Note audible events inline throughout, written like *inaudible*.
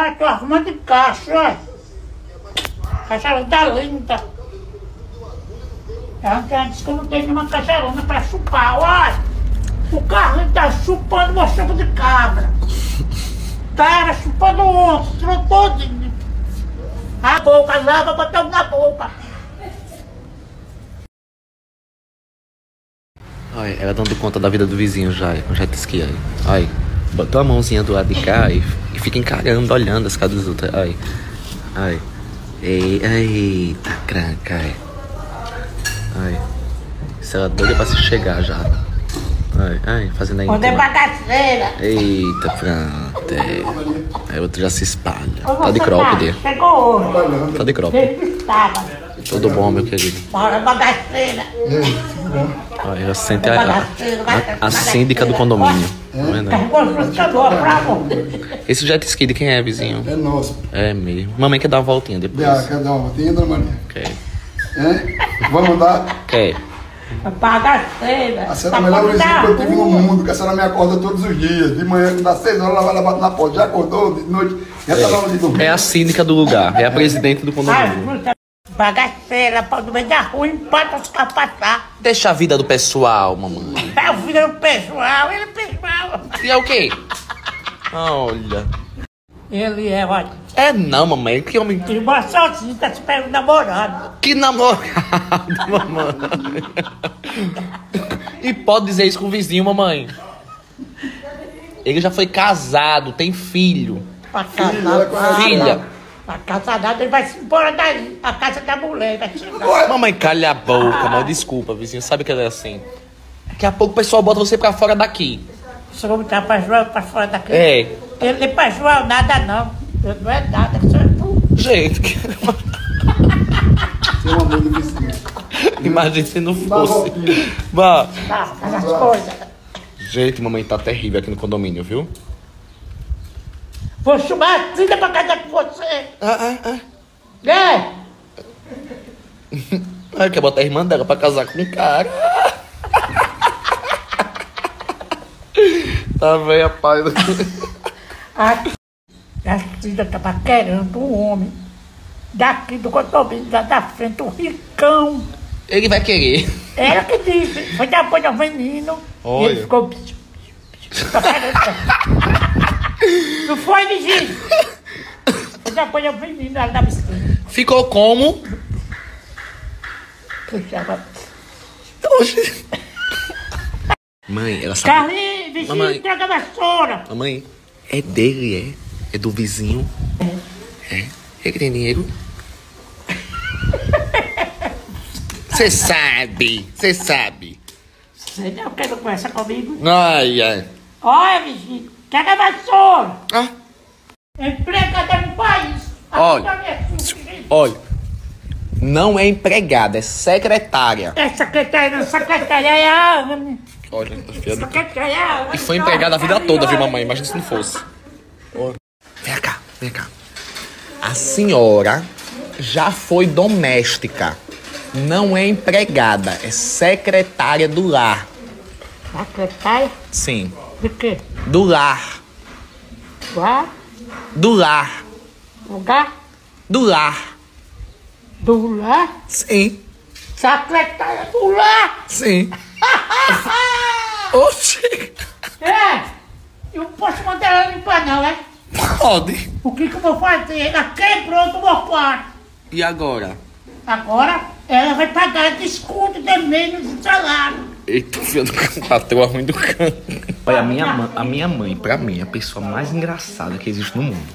Ah, tô arrumando de caixa, ó. Caixa tá linda. Antes que eu não tenho nenhuma caixarona pra chupar, olha. O carro tá chupando uma chupa de cabra. Cara, chupando osso, tirou todinho. A boca, lava, botamos na boca. Olha, ela dando conta da vida do vizinho já, com jet ski aí. Botou a mãozinha do lado de cá e, e fica encarando, olhando as casas dos outros. Ai, ai. Ei, eita, cranca, ai. Ai. Isso ela doida pra se chegar já. Ai, ai, fazendo aí. Onde é bagaceira? Eita, pronto. É. Aí outro já se espalha. Ô, Tá de você cropped. Chegou hoje. Tá de cropped. Tudo bom, meu querido. Bora, bagaceira. Ai, ela sente a, a, a síndica do condomínio. Tá aí? Você. Esse jet ski de quem é, vizinho? É nosso. É mesmo. Mamãe quer dar uma voltinha depois. Já, quer dar uma voltinha, dona Maria? Quer. É? Vamos dar. Quer. Bagaceira. A senhora é o melhor vizinho que eu tive no mundo, que a senhora me acorda todos os dias. De manhã, quando dá seis horas, ela vai lá bater na porta. Já acordou de noite? Já tá na hora de dormir. É a síndica do lugar. É a presidente do condomínio. Bagaceira, pau do meio da rua, empata os capatar. Deixa a vida do pessoal, mamãe. É o filho do pessoal, ele é pessoal. E é o quê? Olha. Ele é, olha. É não, mamãe. Que homem. Ele mora sozinho, tá esperando namorado. Que namorado, *laughs* mamãe. E pode dizer isso com o vizinho, mamãe. Ele já foi casado, tem filho. Pra casar. Filha. Pra casar nada, ele vai se embora daí. A casa da mulher vai chegar. Mamãe, calha a boca, mãe. Desculpa, vizinho. Sabe que ela é assim. Daqui a pouco o pessoal bota você pra fora daqui. Se eu botar pra João pra fora daqui. É. Ele é pra João nada, não. Eu não é nada, só é burro. Gente, que- Seu amor do vizinho. imagina se não fosse. Vá. Tá, faz as coisas. Gente, mamãe tá terrível aqui no condomínio, viu? Vou chamar a filha pra casar com você. Ah, ah, ah. É? *laughs* Ah, quer botar a irmã dela pra casar com um cara. *laughs* tá velha pai. A, a filha tava querendo um homem. Daqui do condomínio, lá da frente, o ricão. Ele vai querer. Ela que disse. Foi depois do menino. Olha. E ele ficou... Tá *laughs* Não foi, vizinho? Foi depois do menino, ela da bicicleta. Ficou como? Puxava... Oxi. Mãe, ela sabe. Carlinhos, Mamãe. entrega a vassoura. Mamãe, é dele, é? É do vizinho? É. Ele tem dinheiro? Você sabe, você sabe. Você não quer conversar comigo? Ai, ai. Olha, vizinho, entrega a vassoura. Ah, Empregada no país. Olha. é olha. Não é empregada, é secretária. É secretária, secretária é a Ana. Olha, filha do... Secretária é. E foi empregada a vida toda, viu, mamãe? Imagina se não fosse. Vem cá, vem cá. A senhora já foi doméstica. Não é empregada, é secretária do lar. Secretária? Sim, De quê? do lar. Lugar? Do lar. Lugar? Do lar. Do lar? Sim, Secretária do lar? sim. *laughs* Oxi. É. Eu não posso mandar ela limpar não, é? Pode. O que que eu vou fazer? Ela quebrou do meu quarto. E agora? Agora ela vai pagar desconto de menos do salário. Eita, filho do cão, patroa ruim do cão. Olha, a minha, mãe, a minha mãe, pra mim, é a pessoa mais engraçada que existe no mundo.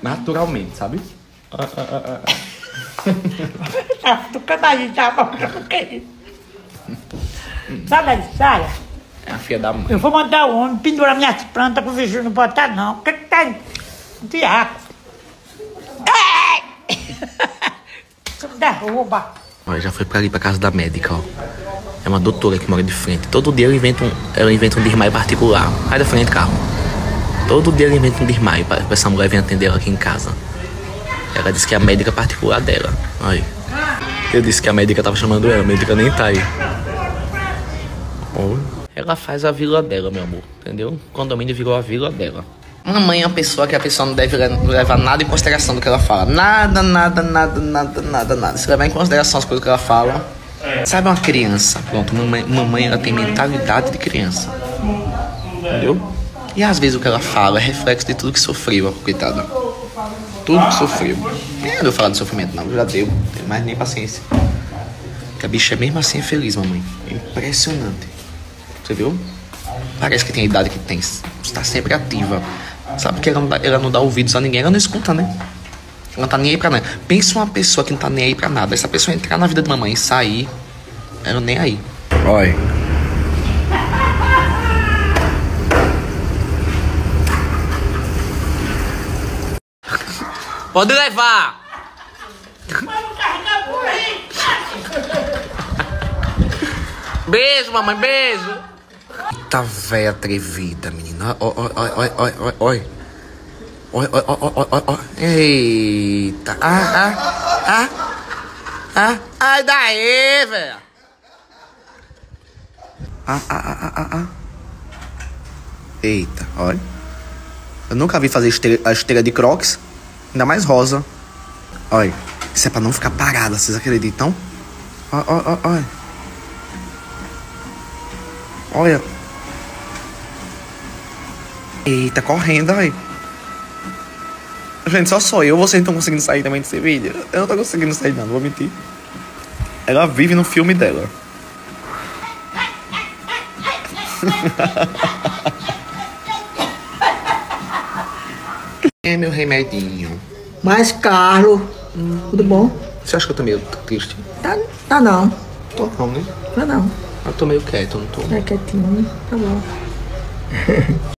Naturalmente, sabe? Tá ficando aí, já, mas eu queria. Sai daí, saia. É a filha da mãe. Eu vou mandar o homem pendurar minhas plantas pro vizinho não botar, não. O que que tem? Diaco. Ai! *laughs* Isso me derruba. Olha, já foi pra ali, pra casa da médica, ó. É uma doutora que mora de frente. Todo dia ela inventa um, ela inventa um desmaio particular. Sai da frente, carro. Todo dia ela inventa um desmaio pra, pra essa mulher vir atender ela aqui em casa. Ela disse que é a médica particular dela. Aí. Eu disse que a médica tava chamando ela, a médica nem tá aí. Oi. Ela faz a vila dela, meu amor. Entendeu? O condomínio virou a vila dela. Mamãe é uma pessoa que a pessoa não deve le- levar nada em consideração do que ela fala. Nada, nada, nada, nada, nada, nada. Se levar em consideração as coisas que ela fala. Sabe uma criança? Pronto, mamãe, mamãe ela tem mentalidade de criança. Entendeu? E às vezes o que ela fala é reflexo de tudo que sofreu, coitada. Tudo que sofreu. Nem eu falar de sofrimento, não. Já deu. Não tenho mais nem paciência. Que a bicha é mesmo assim feliz, mamãe. É impressionante. Você viu? Parece que tem a idade que tem. Está sempre ativa. Sabe que ela não, dá, ela não dá ouvidos a ninguém, ela não escuta, né? Ela não tá nem aí pra nada. Pensa uma pessoa que não tá nem aí pra nada. Essa pessoa entrar na vida de mamãe e sair, ela nem aí. Oi. Pode levar! Beijo, mamãe, beijo! Eita véia atrevida, menina. Oi, oi, oi, oi, oi, oi, oi. Oi, oi, oi, oi, oi. Eita. Ah, ah, ah. Ah, ai daí, velho. Ah, ah, ah, ah, ah, ah. Eita, olha. Eu nunca vi fazer esteira, a esteira de crocs. Ainda mais rosa. Olha. Isso é pra não ficar parada, vocês acreditam? Olha, olha, olha. Olha. Eita, correndo, aí. Gente, só sou eu, vocês não estão conseguindo sair também desse vídeo. Eu não tô conseguindo sair, não, não vou mentir. Ela vive no filme dela. é meu remedinho. Mas, Carlos, tudo bom? Você acha que eu tô meio triste? Tá, tá não. Tô não, né? Tá não. Eu tô meio quieto, não tô. É quietinho, tá bom. *laughs*